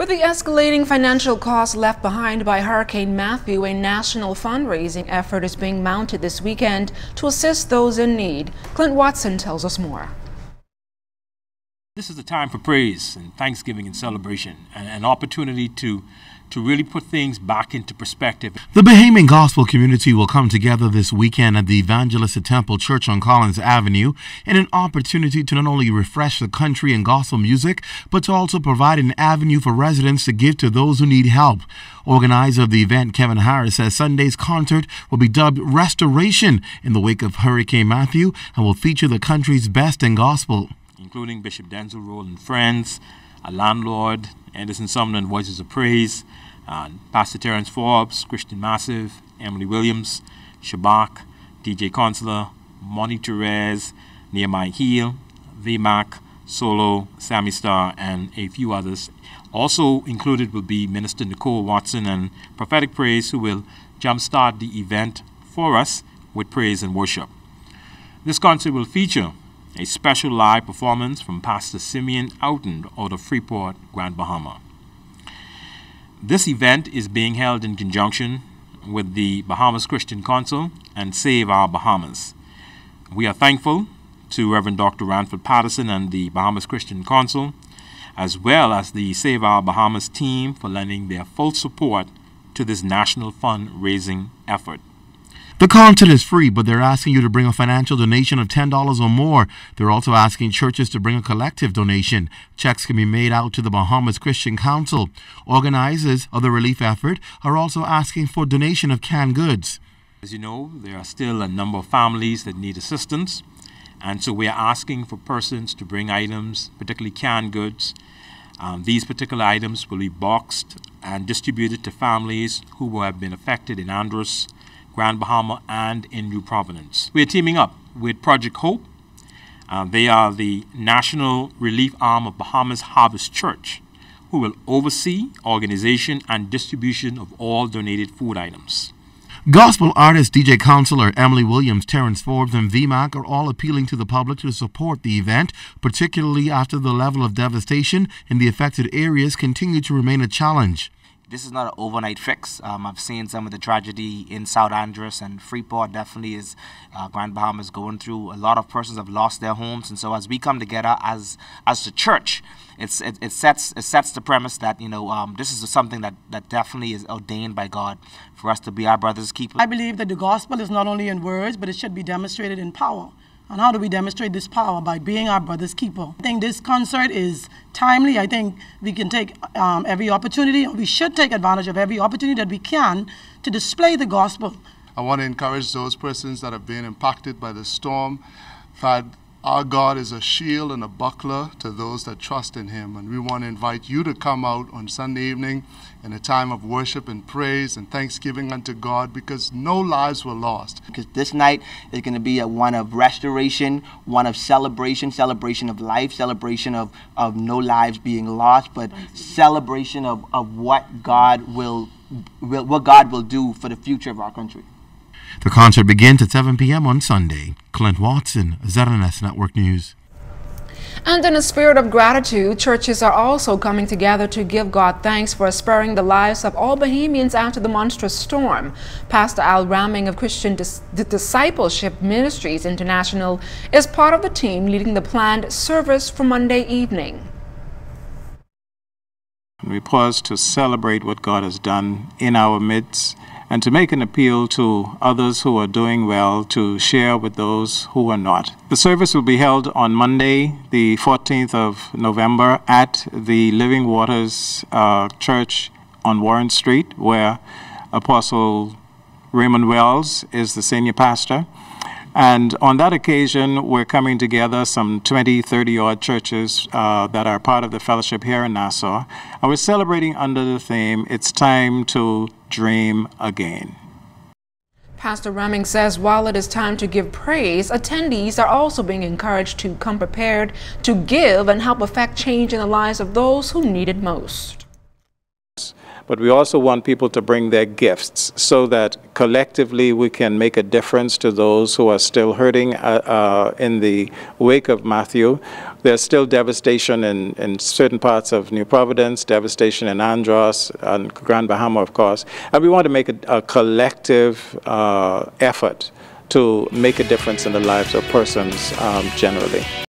With the escalating financial costs left behind by Hurricane Matthew, a national fundraising effort is being mounted this weekend to assist those in need. Clint Watson tells us more. This is a time for praise and thanksgiving and celebration, and an opportunity to to really put things back into perspective. The Bahamian gospel community will come together this weekend at the Evangelistic Temple Church on Collins Avenue in an opportunity to not only refresh the country and gospel music, but to also provide an avenue for residents to give to those who need help. Organizer of the event, Kevin Harris, says Sunday's concert will be dubbed Restoration in the wake of Hurricane Matthew and will feature the country's best in gospel. Including Bishop Denzel Rolle and friends, a landlord, Anderson Sumner Voices of Praise, uh, Pastor Terrence Forbes, Christian Massive, Emily Williams, Shabak, DJ Consular, Moni Therese, Nehemiah Heel, VMAC, Solo, Sammy Star, and a few others. Also included will be Minister Nicole Watson and Prophetic Praise, who will jumpstart the event for us with praise and worship. This concert will feature a special live performance from Pastor Simeon Outen out of Freeport, Grand Bahama. This event is being held in conjunction with the Bahamas Christian Council and Save Our Bahamas. We are thankful to Reverend Dr. Ranford Patterson and the Bahamas Christian Council, as well as the Save Our Bahamas team for lending their full support to this national fundraising effort. The content is free, but they're asking you to bring a financial donation of $10 or more. They're also asking churches to bring a collective donation. Checks can be made out to the Bahamas Christian Council. Organizers of the relief effort are also asking for donation of canned goods. As you know, there are still a number of families that need assistance, and so we are asking for persons to bring items, particularly canned goods. Um, these particular items will be boxed and distributed to families who have been affected in Andros, Grand Bahama, and in New Providence. We are teaming up with Project Hope. Uh, they are the national relief arm of Bahamas Harvest Church, who will oversee organization and distribution of all donated food items. Gospel artist DJ Consular Emily Williams, Terrence Forbes, and VMAC are all appealing to the public to support the event, particularly after the level of devastation in the affected areas continue to remain a challenge this is not an overnight fix. Um, I've seen some of the tragedy in South Andros and Freeport definitely is uh, Grand Bahamas going through. A lot of persons have lost their homes, and so as we come together as as the church, it's it, it sets it sets the premise that you know um, this is something that that definitely is ordained by God for us to be our brothers' keepers. I believe that the gospel is not only in words, but it should be demonstrated in power. And how do we demonstrate this power? By being our brother's keeper. I think this concert is timely. I think we can take um, every opportunity, we should take advantage of every opportunity that we can to display the gospel. I want to encourage those persons that have been impacted by the storm that our God is a shield and a buckler to those that trust in Him. And we want to invite you to come out on Sunday evening in a time of worship and praise and thanksgiving unto God because no lives were lost. Because this night is going to be a one of restoration, one of celebration, celebration of life, celebration of, of no lives being lost, but celebration of, of what God will, will what God will do for the future of our country. The concert begins at 7 p.m. on Sunday. Clint Watson, ZNS Network News. And in a spirit of gratitude, churches are also coming together to give God thanks for sparing the lives of all Bahamians after the monstrous storm. Pastor Al Rahming of Christian Dis Discipleship Ministries International is part of the team leading the planned service for Monday evening. We pause to celebrate what God has done in our midst and to make an appeal to others who are doing well to share with those who are not. The service will be held on Monday, the 14th of November, at the Living Waters uh, Church on Warren Street, where Apostle Raymond Wells is the senior pastor. And on that occasion, we're coming together, some 20, 30 odd churches uh, that are part of the fellowship here in Nassau. And we're celebrating under the theme, It's Time to Dream Again. Pastor Rahming says while it is time to give praise, attendees are also being encouraged to come prepared to give and help affect change in the lives of those who need it most but we also want people to bring their gifts so that collectively we can make a difference to those who are still hurting uh, uh, in the wake of Matthew. There's still devastation in, in certain parts of New Providence, devastation in Andros and Grand Bahama, of course. And we want to make a, a collective uh, effort to make a difference in the lives of persons um, generally.